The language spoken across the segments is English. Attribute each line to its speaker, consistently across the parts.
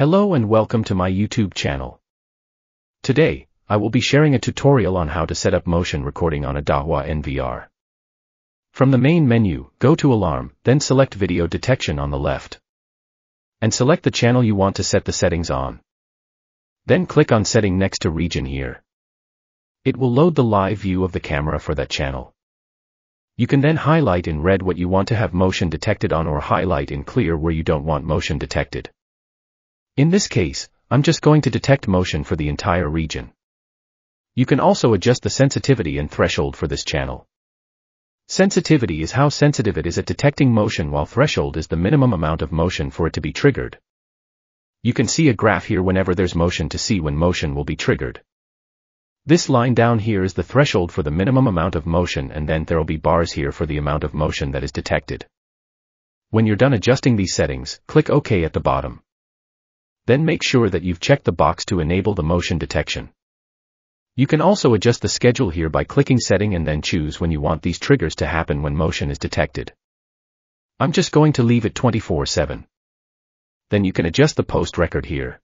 Speaker 1: Hello and welcome to my YouTube channel. Today, I will be sharing a tutorial on how to set up motion recording on a Dahua NVR. From the main menu, go to Alarm, then select Video Detection on the left. And select the channel you want to set the settings on. Then click on Setting next to Region here. It will load the live view of the camera for that channel. You can then highlight in red what you want to have motion detected on or highlight in clear where you don't want motion detected. In this case, I'm just going to detect motion for the entire region. You can also adjust the sensitivity and threshold for this channel. Sensitivity is how sensitive it is at detecting motion while threshold is the minimum amount of motion for it to be triggered. You can see a graph here whenever there's motion to see when motion will be triggered. This line down here is the threshold for the minimum amount of motion and then there'll be bars here for the amount of motion that is detected. When you're done adjusting these settings, click OK at the bottom. Then make sure that you've checked the box to enable the motion detection. You can also adjust the schedule here by clicking setting and then choose when you want these triggers to happen when motion is detected. I'm just going to leave it 24-7. Then you can adjust the post record here.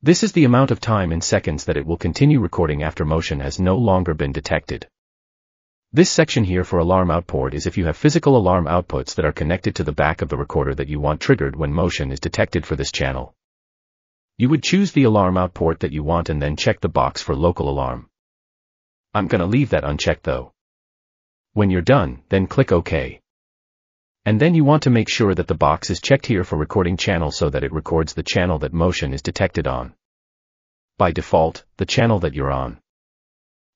Speaker 1: This is the amount of time in seconds that it will continue recording after motion has no longer been detected. This section here for alarm output is if you have physical alarm outputs that are connected to the back of the recorder that you want triggered when motion is detected for this channel. You would choose the alarm out port that you want and then check the box for local alarm. I'm gonna leave that unchecked though. When you're done, then click OK. And then you want to make sure that the box is checked here for recording channel so that it records the channel that motion is detected on. By default, the channel that you're on.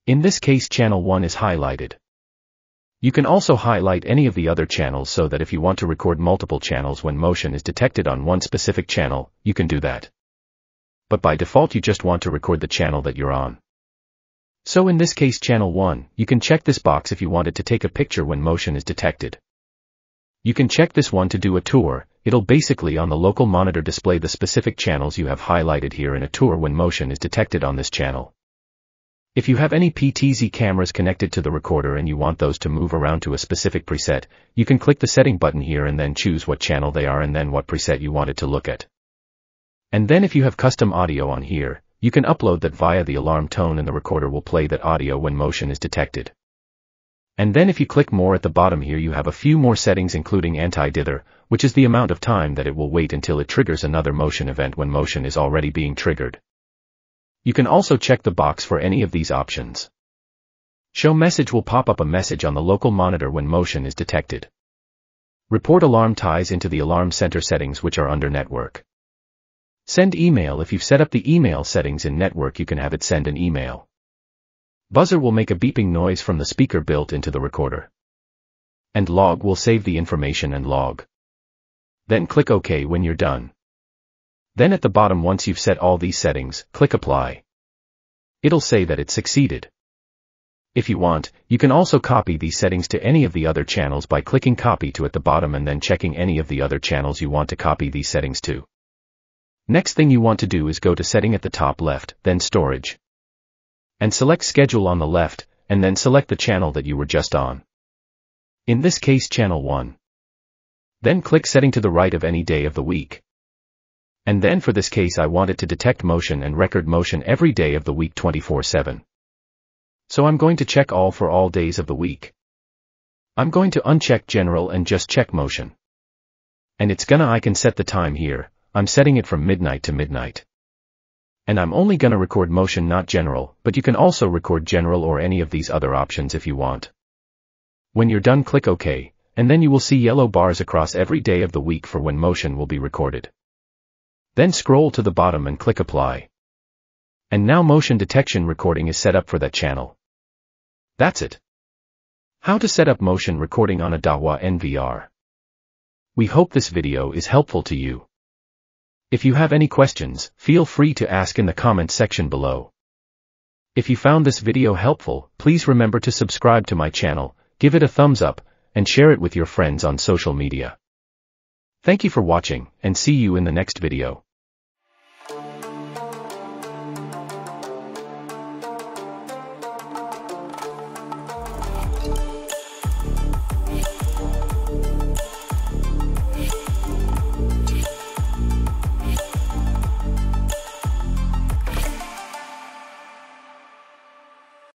Speaker 1: In this case channel 1 is highlighted. You can also highlight any of the other channels so that if you want to record multiple channels when motion is detected on one specific channel, you can do that but by default you just want to record the channel that you're on. So in this case channel 1, you can check this box if you wanted to take a picture when motion is detected. You can check this one to do a tour, it'll basically on the local monitor display the specific channels you have highlighted here in a tour when motion is detected on this channel. If you have any PTZ cameras connected to the recorder and you want those to move around to a specific preset, you can click the setting button here and then choose what channel they are and then what preset you want it to look at. And then if you have custom audio on here, you can upload that via the alarm tone and the recorder will play that audio when motion is detected. And then if you click more at the bottom here you have a few more settings including anti-dither, which is the amount of time that it will wait until it triggers another motion event when motion is already being triggered. You can also check the box for any of these options. Show message will pop up a message on the local monitor when motion is detected. Report alarm ties into the alarm center settings which are under network. Send email if you've set up the email settings in network you can have it send an email. Buzzer will make a beeping noise from the speaker built into the recorder. And log will save the information and log. Then click OK when you're done. Then at the bottom once you've set all these settings, click Apply. It'll say that it succeeded. If you want, you can also copy these settings to any of the other channels by clicking Copy to at the bottom and then checking any of the other channels you want to copy these settings to. Next thing you want to do is go to Setting at the top left, then Storage. And select Schedule on the left, and then select the channel that you were just on. In this case Channel 1. Then click Setting to the right of any day of the week. And then for this case I want it to detect motion and record motion every day of the week 24-7. So I'm going to check all for all days of the week. I'm going to uncheck general and just check motion. And it's gonna I can set the time here, I'm setting it from midnight to midnight. And I'm only gonna record motion not general, but you can also record general or any of these other options if you want. When you're done click OK, and then you will see yellow bars across every day of the week for when motion will be recorded. Then scroll to the bottom and click Apply. And now motion detection recording is set up for that channel. That's it. How to set up motion recording on a Dahua NVR. We hope this video is helpful to you. If you have any questions, feel free to ask in the comment section below. If you found this video helpful, please remember to subscribe to my channel, give it a thumbs up, and share it with your friends on social media. Thank you for watching, and see you in the next video.